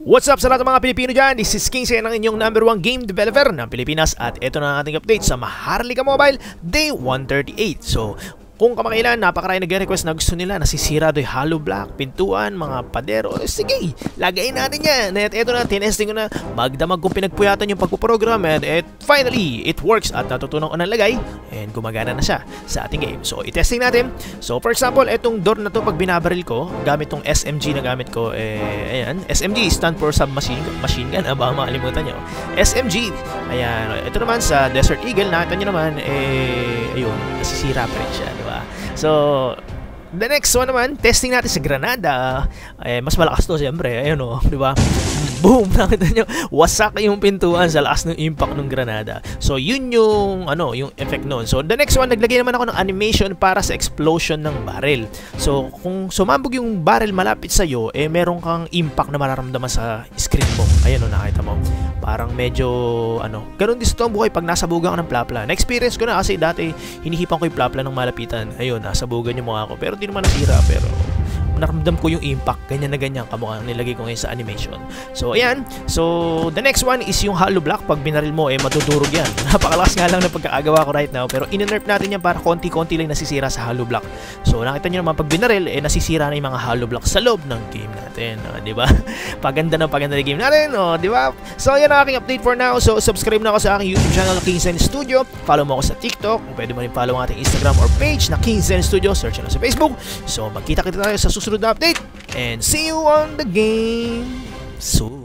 What's up sa lahat ng mga Pilipino dyan? This is King Sen, ang inyong number one game developer ng Pilipinas at ito na ang ating update sa Maharlika Mobile Day 138. So, kung kamakailan, napakarami nagre-request na gusto nila nasisira do'y hollow block, pintuan, mga padero. Eh, sige, lagay natin yan. At eto na, tinesting ko na magdamag kung pinagpuyatan yung pagpuprogram and it, finally, it works at natutunan ko ng lagay and gumagana na siya sa ating game. So, itesting natin. So, for example, etong door na to pag binabaril ko, gamit tong SMG na gamit ko, eh, ayan, SMG stand for submachine machine gun, ah, baka makalimutan nyo. SMG, ayan, ito naman sa Desert Eagle, nakita nyo naman, eh, ayun, nasisira pa rin siya, di ba? So, the next one naman, testing natin sa Granada. Eh, mas malakas to siyempre. Ayun o, di ba? Boom! Nakita nyo, wasak yung pintuan sa lakas ng impact ng Granada. So, yun yung, ano, yung effect nun. So, the next one, naglagay naman ako ng animation para sa explosion ng barrel. So, kung sumabog yung barrel malapit sa'yo, eh, meron kang impact na mararamdaman sa screen mo. Ayan o, nakita mo. Parang medyo, ano, ganun din sa buhay pag nasabugan ka ng plapla. Na-experience ko na kasi dati, hinihipan ko yung plapla ng malapitan. Ayun, nasabugan yung mukha ko. Pero di naman nasira, pero naramdam ko yung impact ganyan na ganyan kamukha nilagay ko ngayon sa animation. So ayan. So the next one is yung hollow block. Pag binaril mo eh madudurog yan. Napakalakas nga lang na pagkakagawa ko right now pero ininerf natin yan para konti-konti lang nasisira sa hollow block. So nakita nyo naman pag binaril eh nasisira na yung mga hollow block sa loob ng game natin uh, di ba? Paganda ng paganda ng game natin oh, di ba? So yan ang aking update for now. So subscribe na ako sa aking youtube channel King Zen Studio. Follow mo ako sa tiktok. Pwede mo rin follow ang ating instagram or page na King Zen Studio search na sa facebook. So magkita kita tayo sa susunod na update. And see you on the game soon